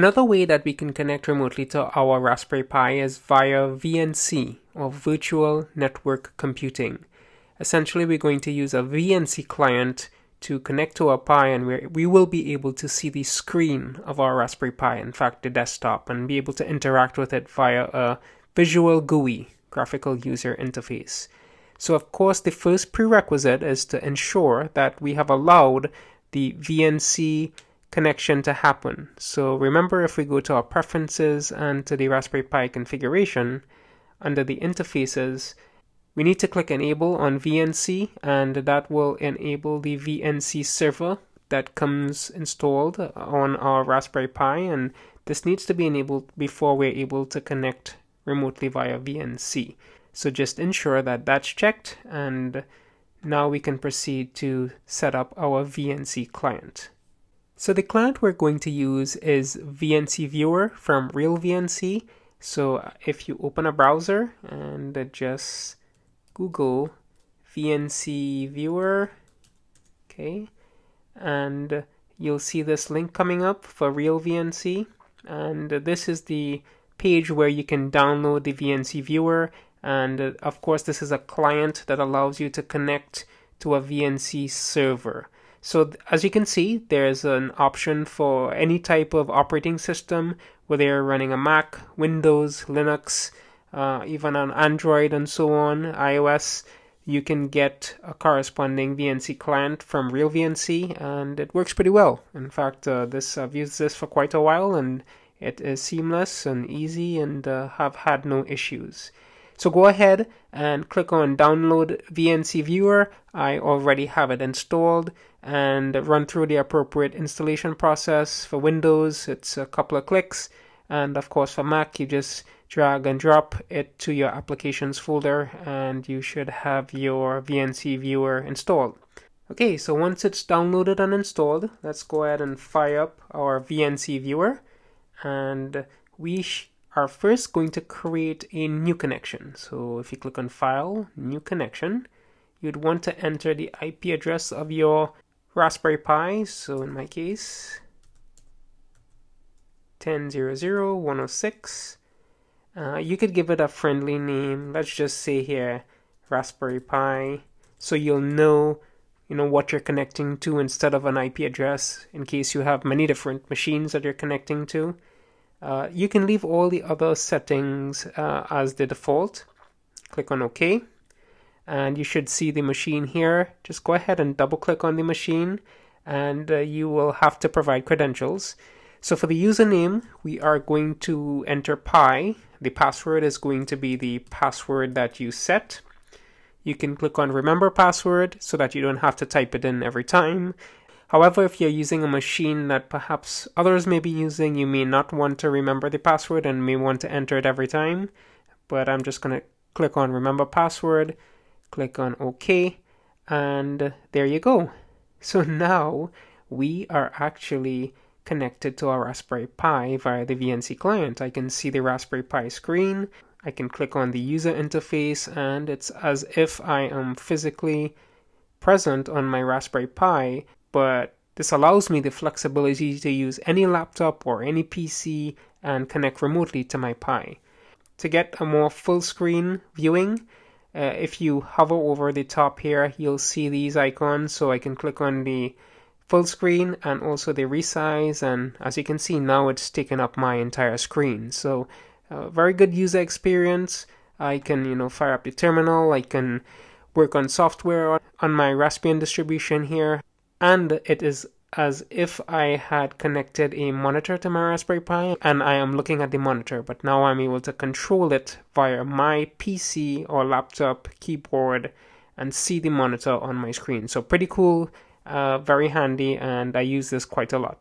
Another way that we can connect remotely to our Raspberry Pi is via VNC or Virtual Network Computing. Essentially, we're going to use a VNC client to connect to our Pi and we we will be able to see the screen of our Raspberry Pi, in fact the desktop, and be able to interact with it via a visual GUI, graphical user interface. So of course the first prerequisite is to ensure that we have allowed the VNC connection to happen. So remember if we go to our preferences and to the Raspberry Pi configuration, under the interfaces, we need to click enable on VNC and that will enable the VNC server that comes installed on our Raspberry Pi and this needs to be enabled before we're able to connect remotely via VNC. So just ensure that that's checked and now we can proceed to set up our VNC client. So the client we're going to use is VNC Viewer from RealVNC. So if you open a browser and just Google VNC Viewer, okay, and you'll see this link coming up for RealVNC. And this is the page where you can download the VNC Viewer. And uh, of course, this is a client that allows you to connect to a VNC server. So as you can see, there's an option for any type of operating system, whether you're running a Mac, Windows, Linux, uh, even on Android and so on, iOS, you can get a corresponding VNC client from RealVNC, and it works pretty well. In fact, uh, this I've used this for quite a while, and it is seamless and easy, and uh, have had no issues. So go ahead and click on download VNC viewer. I already have it installed and run through the appropriate installation process. For Windows, it's a couple of clicks. And of course for Mac, you just drag and drop it to your applications folder and you should have your VNC viewer installed. Okay, so once it's downloaded and installed, let's go ahead and fire up our VNC viewer and we are first going to create a new connection. So if you click on File, New Connection, you'd want to enter the IP address of your Raspberry Pi. So in my case, 10.0.0.106. Uh, you could give it a friendly name. Let's just say here Raspberry Pi, so you'll know you know what you're connecting to instead of an IP address in case you have many different machines that you're connecting to. Uh, you can leave all the other settings uh, as the default. Click on OK. And you should see the machine here. Just go ahead and double click on the machine and uh, you will have to provide credentials. So for the username, we are going to enter pi. The password is going to be the password that you set. You can click on remember password so that you don't have to type it in every time. However, if you're using a machine that perhaps others may be using, you may not want to remember the password and may want to enter it every time. But I'm just going to click on remember password, click on OK, and there you go. So now we are actually connected to our Raspberry Pi via the VNC client. I can see the Raspberry Pi screen. I can click on the user interface and it's as if I am physically present on my Raspberry Pi but this allows me the flexibility to use any laptop or any PC and connect remotely to my Pi. To get a more full screen viewing, uh, if you hover over the top here, you'll see these icons. So I can click on the full screen and also the resize. And as you can see now, it's taken up my entire screen. So uh, very good user experience. I can, you know, fire up the terminal. I can work on software on my Raspbian distribution here and it is as if I had connected a monitor to my Raspberry Pi and I am looking at the monitor, but now I'm able to control it via my PC or laptop keyboard and see the monitor on my screen. So pretty cool, uh, very handy, and I use this quite a lot.